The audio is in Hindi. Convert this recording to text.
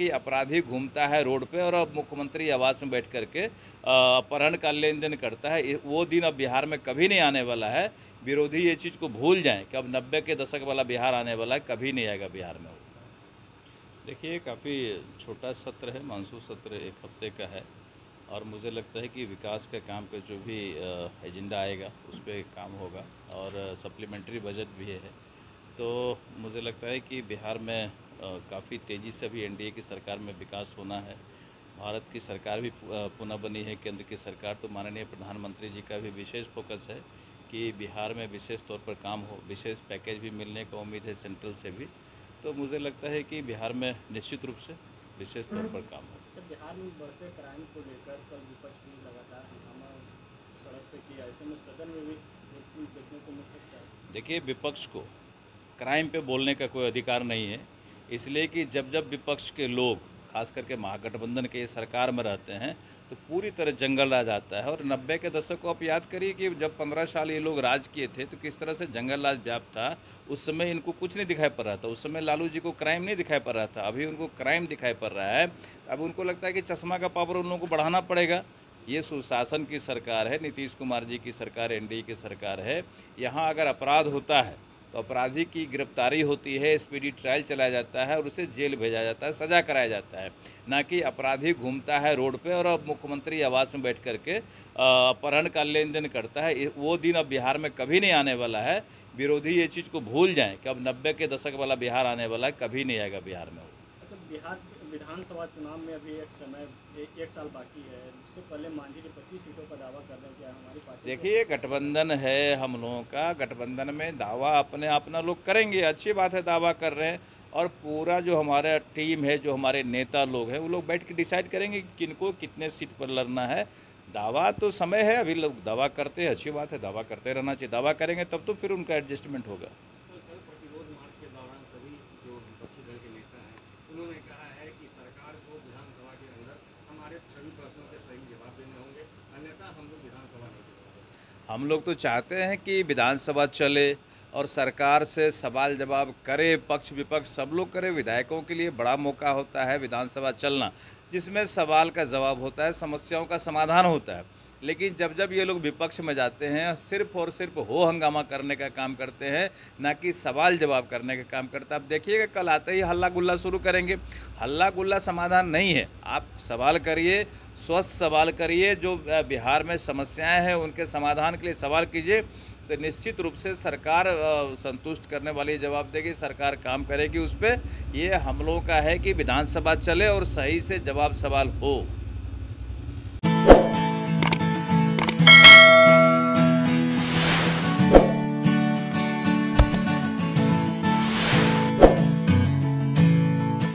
कि अपराधी घूमता है रोड पे और अब मुख्यमंत्री आवास में बैठ करके अपहरण का लेन देन करता है। वो दिन अब बिहार में कभी नहीं आने वाला है। विरोधी ये चीज़ को भूल जाएँ कि अब नब्बे के दशक वाला बिहार आने वाला है, कभी नहीं आएगा बिहार में। देखिए काफ़ी छोटा सत्र है, मानसून सत्र एक हफ़्ते का है और मुझे लगता है कि विकास के काम पे जो भी एजेंडा आएगा, उस पर काम होगा और सप्लीमेंट्री बजट भी है। तो मुझे लगता है कि बिहार में काफ़ी तेज़ी से अभी एनडीए की सरकार में विकास होना है। भारत की सरकार भी पुनः बनी है केंद्र की सरकार तो माननीय प्रधानमंत्री जी का भी विशेष फोकस है कि बिहार में विशेष तौर पर काम हो विशेष पैकेज भी मिलने का उम्मीद है सेंट्रल से भी। तो मुझे लगता है कि बिहार में निश्चित रूप से विशेष तौर पर काम हो। सर बिहार में बढ़ते क्राइम को लेकर कल विपक्ष ने लगातार हंगामा सड़क पे किया। ऐसे में सदन में भी देखने को मिल सकता है। देखिए विपक्ष को क्राइम पे बोलने का कोई अधिकार नहीं है। इसलिए कि जब जब विपक्ष के लोग, खास करके महागठबंधन के सरकार में रहते हैं तो पूरी तरह जंगल राज आता है। और नब्बे के दशक को आप याद करिए कि जब पंद्रह साल ये लोग राज किए थे तो किस तरह से जंगल राज व्याप्त था, उस समय इनको कुछ नहीं दिखाई पड़ रहा था। उस समय लालू जी को क्राइम नहीं दिखाई पड़ रहा था। अभी उनको क्राइम दिखाई पड़ रहा है। अब उनको लगता है कि चश्मा का पावर उन लोगों को बढ़ाना पड़ेगा। ये सुशासन की सरकार है, नीतीश कुमार जी की सरकार, एनडीए की सरकार है। यहाँ अगर अपराध होता है तो अपराधी की गिरफ्तारी होती है स्पीडी ट्रायल चलाया जाता है और उसे जेल भेजा जाता है, सजा कराया जाता है। ना कि अपराधी घूमता है रोड पे और अब मुख्यमंत्री आवास में बैठ करके अपहरण का लेन देन करता है। वो दिन अब बिहार में कभी नहीं आने वाला है। विरोधी ये चीज़ को भूल जाएँ कि अब नब्बे के दशक वाला बिहार आने वाला है, कभी नहीं आएगा बिहार में। अच्छा बिहार विधानसभा चुनाव में अभी एक समय एक, एक साल बाकी है। उससे पहले मांझी ने पच्चीस सीटों का दावा कर रहे हैं क्या हमारी पार्टी देखिए गठबंधन है हम लोगों का। गठबंधन में दावा अपने अपना लोग करेंगे। अच्छी बात है दावा कर रहे हैं। और पूरा जो हमारा टीम है जो हमारे नेता लोग हैं वो लोग बैठ के डिसाइड करेंगे कि किनको कितने सीट पर लड़ना है। दावा तो समय है अभी लोग दावा करते हैं। अच्छी बात है दावा करते रहना चाहिए। दावा करेंगे तब तो फिर उनका एडजस्टमेंट होगा कल प्रतिरोध मार्च के दौरान सभी जो विपक्षी दल के नेता हैं उन्होंने कहा है कि सरकार को विधानसभा के अंदर हमारे सभी प्रश्नों के सही जवाब देने होंगे। अन्यथा हम लोग विधानसभा नहीं हम लोग तो चाहते हैं कि विधानसभा चले और सरकार से सवाल जवाब करे, पक्ष विपक्ष सब लोग करे, विधायकों के लिए बड़ा मौका होता है विधानसभा चलना, जिसमें सवाल का जवाब होता है, समस्याओं का समाधान होता है। लेकिन जब जब ये लोग विपक्ष में जाते हैं, सिर्फ़ और सिर्फ़ हो हंगामा करने का काम करते हैं, ना कि सवाल जवाब करने का काम करते हैं। अब देखिएगा, कल आते ही हल्ला गुल्ला शुरू करेंगे। हल्ला गुल्ला समाधान नहीं है। आप सवाल करिए, स्वस्थ सवाल करिए, जो बिहार में समस्याएँ हैं, उनके समाधान के लिए सवाल कीजिए। तो निश्चित रूप से सरकार संतुष्ट करने वाली जवाब देगी, सरकार काम करेगी उस पर ये हम लोगों का है कि विधानसभा चले और सही से जवाब सवाल हो।